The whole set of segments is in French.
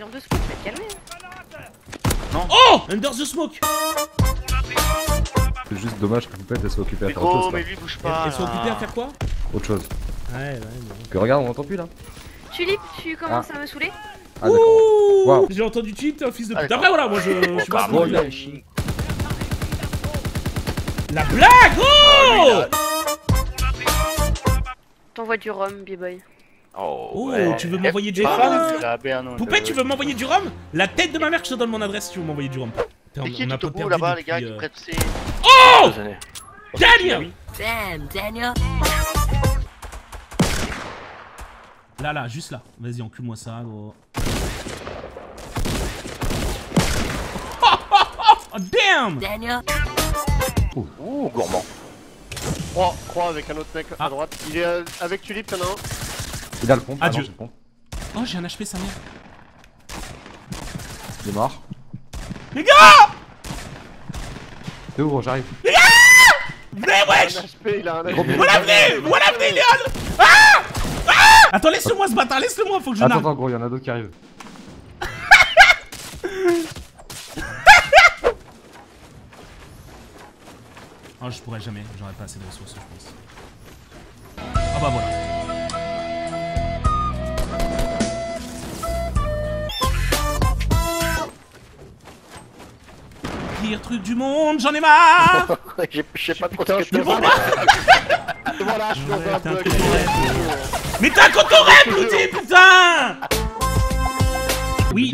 Hein. Oh Under the smoke C'est juste dommage que Poupette elle soit occupée à Mais faire autre chose. mais lui bouge Elles pas. elles sont là. occupées à faire quoi Autre chose. Ouais, ouais, bon. Que regarde, on entend plus là Tulip, tu commences à me saouler Ah. Ouh. J'ai entendu cheat, t'es un fils de Ah, pute. Après voilà, moi je, je Bon, suis pas chien. La blague Ah, Oh là. T'envoies du rhum, B-boy. Oh, Oh, ouais. tu veux m'envoyer du Ah, rhum Bernon, Poupée, tu veux m'envoyer du rhum La tête de ma mère, je te donne mon adresse si tu veux m'envoyer du rhum. C'est qui tout au pas bout perdu là-bas, les gars, qui euh, prêtent ses. Oh années. Daniel Damn, Daniel. Là, là, juste là. Vas-y, encule-moi ça, gros. Oh, damn Daniel. Ouh, gourmand. Croix, croix avec un autre mec Ah. à droite. Il est euh, avec Tulip, y'en a un. Il a le pont. Ah non, Adieu. le pont. Oh, j'ai un HP, sa mère. Il est mort. Les gars T'es où gros J'arrive. Venez, Un wesh HP, il a un HP. Gros, Voilà, venez Voilà, venez, Ah Ah Attends, laisse-le-moi ce bâtard, laisse-le-moi, faut que je Attends, attends gros, il y en a d'autres qui arrivent. Oh, je pourrais jamais, j'aurais pas assez de ressources, je pense. Ah bah voilà. Pire truc du monde, j'en ai marre Je sais pas trop ce que tu. Voilà, je suis dans un rêve. Mais t'as un cotorep, Bloody,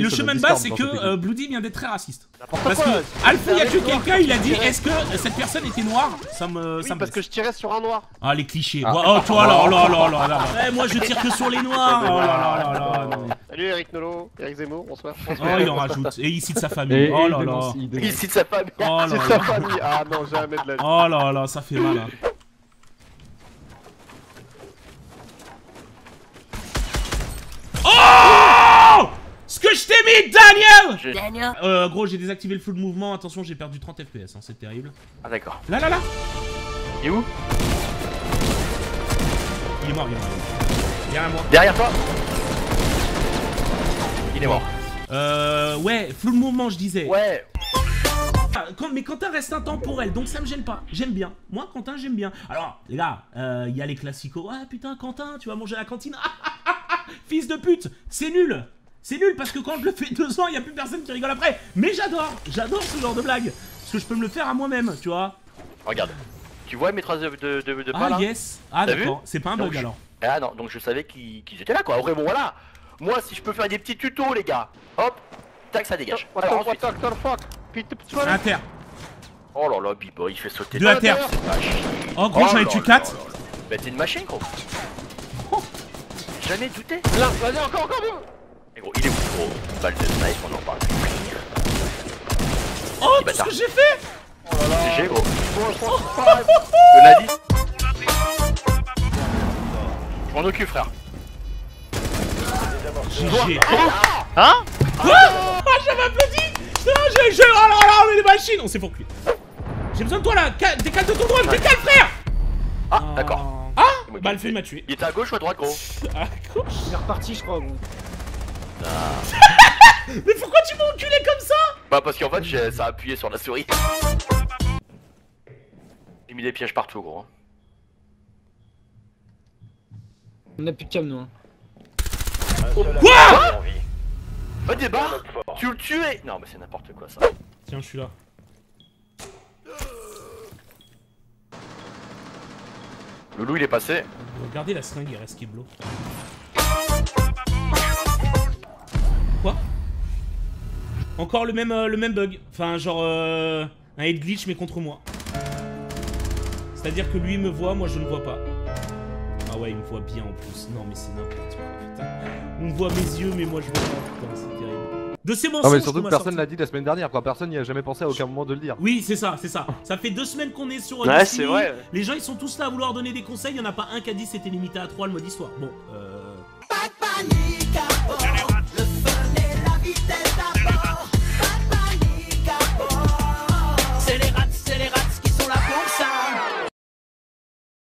le chemin de base, c'est que euh, Bloody vient d'être très raciste. Parce quoi. que Alfou, il y a que quelqu'un, il a dit est-ce que cette personne était noire? Ça me. Oui, ça me parce que je tirais sur un noir. Ah, les clichés. Ah. Oh, toi là, oh là, là, là, là. Eh, moi, je tire que sur les noirs. Oh là là là là. non. Salut Eric Nolo, Eric Zemmour, bonsoir. Oh, il en rajoute. Et ici de sa famille. Oh il là là. il de sa famille. Oh là là. sa famille. Ah non, jamais de la vie. Oh là là, ça fait mal. hein. Oh Ce Daniel Je- Daniel. Euh, gros, j'ai désactivé le flou de mouvement. Attention, j'ai perdu 30 FPS, hein, c'est terrible. Ah, d'accord. Là, là, là Il est où? Il est mort, il est mort. il est mort. Derrière moi. Derrière toi? Il est mort. Euh, ouais, flou de mouvement, je disais. Ouais. Ah, quand- mais Quentin reste intemporel, donc ça me gêne pas. J'aime bien. Moi, Quentin, j'aime bien. Alors, les gars, euh, il y a les classicos. Ah putain, Quentin, tu vas manger à la cantine. Ah, ah, ah, ah, Fils de pute, c'est nul. C'est nul parce que quand je le fais deux ans, il y a plus personne qui rigole après. Mais j'adore, j'adore ce genre de blague. Parce que je peux me le faire à moi-même, tu vois. Regarde. Tu vois mes traces de, de, de, de pas Ah là yes. Ah d'accord, c'est pas un Donc, bug je- alors. Ah non, donc je savais qu'ils étaient là quoi. Après bon voilà. Moi si je peux faire des petits tutos les gars. Hop. Tac ça dégage. What Alors, ensuite- Pete Inter. Oh là là, Bibo, il fait sauter. Deux à terre. cette machine. Oh gros, j'en ai tué là 4. là là. Bah t'es une machine gros. Jamais douté. Là, vas-y, encore, encore, Et gros, il est où gros Balle de snipe, on en parle. Oh, tout ce que j'ai fait C'est G gros. Bon, je pense que c'est pareil. Je l'ai dit. Je m'en occupe frère. GG. Hein Quoi Ah, j'avais applaudi Non, j'ai... j'ai- Oh là là, mais les machines On s'est pour cuire. J'ai besoin de toi là Cal- Décale de ton drone, décale frère Ah d'accord. Ah Bah, il le fait fait- m'a tué. Il était à gauche ou à droite gros À gauche Il est reparti, je crois. Mais pourquoi tu m'as enculé comme ça? Bah parce qu'en fait j'ai- ça a appuyé sur la souris. J'ai mis des pièges partout gros. On a plus de cam, nous. Hein. Quoi? Va débarre Tu le tues Non mais c'est n'importe quoi ça. Tiens, je suis là. Loulou il est passé. Regardez la seringue, il reste Keblo. Quoi Encore le même, euh, le même bug. Enfin, genre euh, un head glitch, mais contre moi. C'est-à-dire que lui me voit, moi je ne vois pas. Ah ouais, il me voit bien en plus. Non, mais c'est n'importe quoi, putain. On me voit mes yeux, mais moi je vois pas. Putain, c'est terrible. De ces mensonges Non mais qu'on surtout que personne l'a dit la semaine dernière quoi, personne n'y a jamais pensé à aucun moment de le dire. Oui, c'est ça, c'est ça. Ça fait deux semaines qu'on est sur Ouais, c'est vrai. Les gens, ils sont tous là à vouloir donner des conseils. Il y en a pas un qui a dit c'était limité à 3 le mode histoire. Bon, euh,